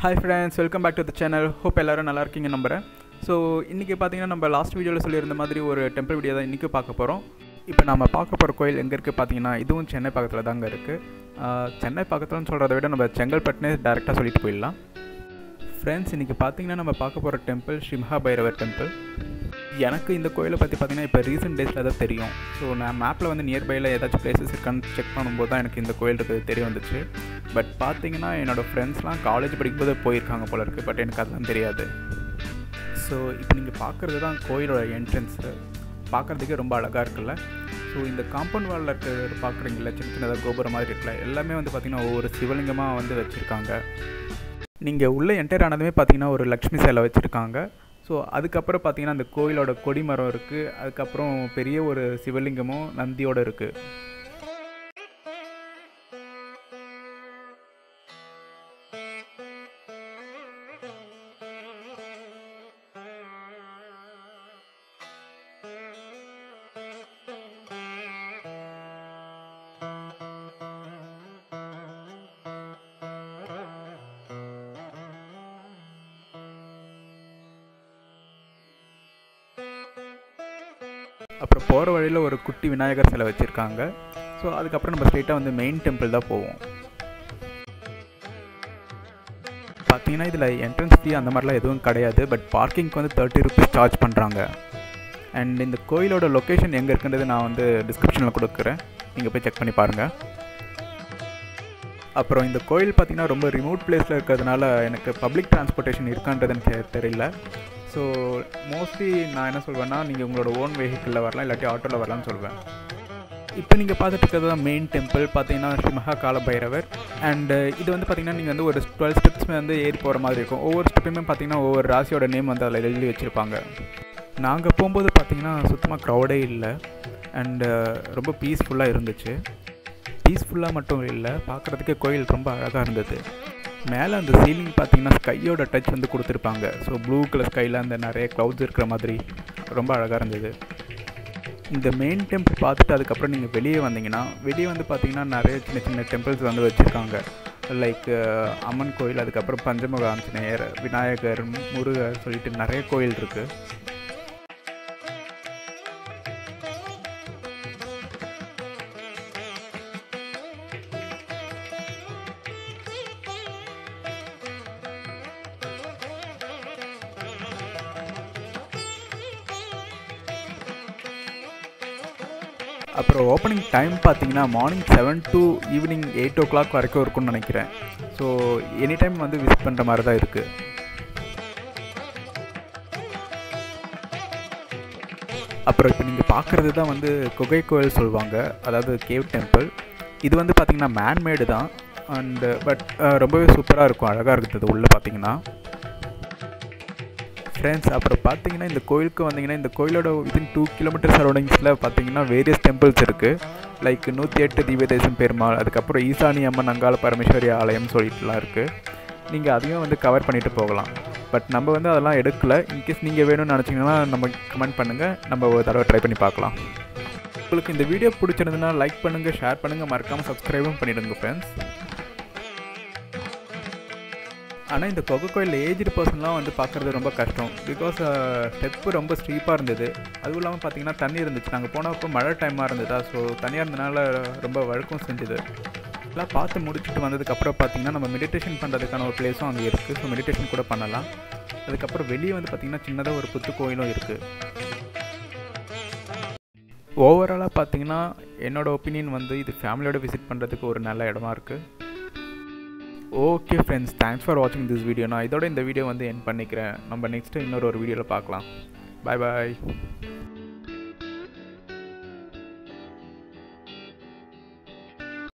Hi friends welcome back to the channel hope எல்லோரும் நல்லா இருக்கீங்க நம்புகிறேன் ஸோ இன்றைக்கி பார்த்தீங்கன்னா நம்ம லாஸ்ட் வீடியோவில் சொல்லியிருந்த மாதிரி ஒரு டெம்பிள் வீடியோ தான் இன்றைக்கி பார்க்க போகிறோம் இப்போ நம்ம பார்க்க போகிற கோயில் எங்கே இருக்குது பார்த்தீங்கன்னா இதுவும் சென்னை பக்கத்தில் தாங்க இருக்குது சென்னை பக்கத்தில்னு சொல்கிறத விட நம்ம செங்கல்பட்டுனே டேரெக்டாக சொல்லிட்டு போயிடலாம். ஃப்ரெண்ட்ஸ் இன்றைக்கி பார்த்தீங்கன்னா நம்ம பார்க்க போகிற டெம்பிள் ஸ்ரீ மகாபைரவர் டெம்பிள் எனக்கு இந்த கோயிலை பற்றி பார்த்தீங்கன்னா இப்போ ரீசெண்ட் டேஸில் தான் தெரியும். ஸோ நான் மேப்பில் வந்து நியர்பையில் ஏதாச்சும் பிளேசஸ் இருக்கான்னு செக் பண்ணும்போது தான் எனக்கு இந்த கோயில் இருக்குது தெரிய வந்துச்சு. பட் பார்த்தீங்கன்னா என்னோடய ஃப்ரெண்ட்ஸ்லாம் காலேஜ் படிக்கும்போது போயிருக்காங்க போல இருக்குது பட் எனக்கு அதெல்லாம் தெரியாது. ஸோ இப்போ நீங்கள் பார்க்குறது தான் கோயிலோட என்ட்ரன்ஸு பார்க்குறதுக்கே ரொம்ப அழகாக இருக்குல்ல? ஸோ இந்த காம்பவுண்ட் வாலில் இருக்கிற பார்க்குறீங்களா சின்ன சின்னதாக கோபுரம் மாதிரி இருக்குல்ல எல்லாமே வந்து பார்த்திங்கன்னா ஒவ்வொரு சிவலிங்கமாக வந்து வச்சுருக்காங்க. நீங்கள் உள்ளே என்டர் ஆனதுமே பார்த்தீங்கன்னா ஒரு லக்ஷ்மி சிலை வச்சுருக்காங்க. ஸோ அதுக்கப்புறம் பார்த்தீங்கன்னா அந்த கோயிலோட கொடிமரம் இருக்குது அதுக்கப்புறம் பெரிய ஒரு சிவலிங்கமும் நந்தியோடு இருக்குது அப்புறம் போகிற வழியில் ஒரு குட்டி விநாயகர் சிலை வச்சுருக்காங்க. ஸோ அதுக்கப்புறம் நம்ம ஸ்ட்ரெயிட்டாக வந்து மெயின் டெம்பிள் தான் போவோம். பார்த்தீங்கன்னா இதில் என்ட்ரன்ஸ் ஃபீ அந்த மாதிரிலாம் எதுவும் கிடையாது. பட் பார்க்கிங்க்கு வந்து தேர்ட்டி ருபீஸ் சார்ஜ் பண்ணுறாங்க அண்ட் இந்த கோயிலோட லொக்கேஷன் எங்கே இருக்குன்றது நான் வந்து டிஸ்கிரிப்ஷனில் கொடுக்குறேன். நீங்கள் போய் செக் பண்ணி பாருங்கள் அப்புறம் இந்த கோயில் பார்த்திங்கன்னா ரொம்ப ரிமோட் பிளேஸில் இருக்கிறதுனால எனக்கு பப்ளிக் டிரான்ஸ்போர்ட்டேஷன் இருக்கான்றது எனக்கு தெரியல. ஸோ மோஸ்ட்லி நான் என்ன சொல்வேன்னா நீங்கள் உங்களோட ஓன் வெஹிக்கிளில் வரலாம் இல்லாட்டி ஆட்டோவில் வரலாம்னு சொல்வேன். இப்போ நீங்கள் பார்த்துட்டு இருக்கிறது தான் மெயின் டெம்பிள் பார்த்தீங்கன்னா ஸ்ரீ மகா கால பைரவர் அண்டு இது வந்து பார்த்தீங்கன்னா நீங்கள் வந்து ஒரு டுவெல் ஸ்டெப்ஸ் வந்து ஏறி போகிற மாதிரி இருக்கும். ஒவ்வொரு ஸ்டெப்பையுமே பார்த்தீங்கன்னா ஒவ்வொரு ராசியோட நேம் வந்து அதில் எழுதி வச்சுருப்பாங்க. நாங்கள் போகும்போது பார்த்திங்கன்னா சுத்தமாக க்ரௌடே இல்லை. அண்டு ரொம்ப பீஸ்ஃபுல்லாக இருந்துச்சு. பீஸ்ஃபுல்லாக மட்டும் இல்லை பார்க்குறதுக்கே கோயில் ரொம்ப அழகாக இருந்தது. மேலே அந்த சீலிங் பார்த்தீங்கன்னா ஸ்கையோட டச் வந்து கொடுத்துருப்பாங்க. ஸோ ப்ளூ கலர் ஸ்கையில் அந்த நிறைய க்ளவுட்ஸ் இருக்கிற மாதிரி ரொம்ப அழகாக இருந்தது. இந்த மெயின் டெம்பிள் பார்த்துட்டு அதுக்கப்புறம் நீங்கள் வெளியே வந்தீங்கன்னா வெளியே வந்து பார்த்தீங்கன்னா நிறைய சின்ன சின்ன டெம்பிள்ஸ் வந்து வச்சுருக்காங்க. லைக் அம்மன் கோயில் அதுக்கப்புறம் பஞ்சமுக ஆஞ்சநேயர் விநாயகர் முருகர் சொல்லிட்டு நிறைய கோயில் இருக்குது அப்புறம் ஓப்பனிங் டைம் பார்த்தீங்கன்னா morning seven to evening eight o'clock வரைக்கும் இருக்கும்னு நினைக்கிறேன். ஸோ எனி டைம் வந்து விசிட் பண்ணுற மாதிரி தான் இருக்குது அப்புறம் இப்போ நீங்கள் பார்க்குறது தான் வந்து குகை கோயில் சொல்லுவாங்க. அதாவது கேவ் டெம்பிள் இது வந்து பார்த்திங்கன்னா மேன்மேடு தான். அண்டு பட் ரொம்பவே சூப்பராக இருக்கும். அழகாக இருக்குது உள்ளே பார்த்தீங்கன்னா. ஃப்ரெண்ட்ஸ் அப்புறம் பார்த்தீங்கன்னா இந்த கோயிலுக்கு வந்தீங்கன்னா இந்த கோயிலோட வித்தின் டூ கிலோமீட்டர் சரௌண்டிங்ஸில் பார்த்தீங்கன்னா வேரியஸ் டெம்பிள்ஸ் இருக்குது லைக் நூற்றி எட்டு திவ்ய தேசம் பெருமாள் அதுக்கப்புறம் ஈசானி அம்மன் அங்காள பரமேஸ்வரி ஆலயம் சொல்லிட்டுலாம் இருக்குது நீங்கள் அதையும் வந்து கவர் பண்ணிவிட்டு போகலாம். பட் நம்ம வந்து அதெல்லாம் எடுக்கல. இன்கேஸ் நீங்கள் வேணும்னு நினச்சிங்கன்னா நம்ம கமெண்ட் பண்ணுங்கள் நம்ம ஒரு தடவை ட்ரை பண்ணி பார்க்கலாம். உங்களுக்கு இந்த வீடியோ பிடிச்சிருந்ததுன்னா லைக் பண்ணுங்கள் ஷேர் பண்ணுங்கள் மறக்காமல் சப்ஸ்கிரைபும் பண்ணிவிடுங்க ஃப்ரெண்ட்ஸ் ஆனால் இந்த கொகை கோயிலில் ஏஜ்டு பர்சன்லாம் வந்து பார்க்குறது ரொம்ப கஷ்டம். பிகாஸ் ஸ்டெப்பு ரொம்ப ஸ்டீப்பாக இருந்தது. அதுவும் இல்லாமல் பார்த்தீங்கன்னா தண்ணி இருந்துச்சு. நாங்கள் போனப்போ மழை டைமாக இருந்ததா? ஸோ தனியாக இருந்தனால ரொம்ப வழக்கம் செஞ்சுது. எல்லாம் பார்த்து முடிச்சுட்டு வந்ததுக்கப்புறம் பார்த்தீங்கன்னா நம்ம மெடிடேஷன் பண்ணுறதுக்கான ஒரு பிளேஸும் அங்கே இருக்குது ஸோ மெடிடேஷன் கூட பண்ணலாம். அதுக்கப்புறம் வெளியே வந்து பார்த்திங்கன்னா சின்னதாக ஒரு புத்து கோயிலும் இருக்குது ஓவராலாக பார்த்தீங்கன்னா என்னோடய ஒப்பீனியன் வந்து இது ஃபேமிலியோட விசிட் பண்ணுறதுக்கு ஒரு நல்ல இடமா இருக்குது ஓகே ஃப்ரெண்ட்ஸ் தேங்க்ஸ் ஃபார் வாட்சிங் திஸ் வீடியோ நான் இதோட இந்த வீடியோ வந்து என் பண்ணிக்கிறேன். நம்ம நெக்ஸ்ட்டு இன்னொரு ஒரு வீடியோவில் பார்க்கலாம். பாய் பாய்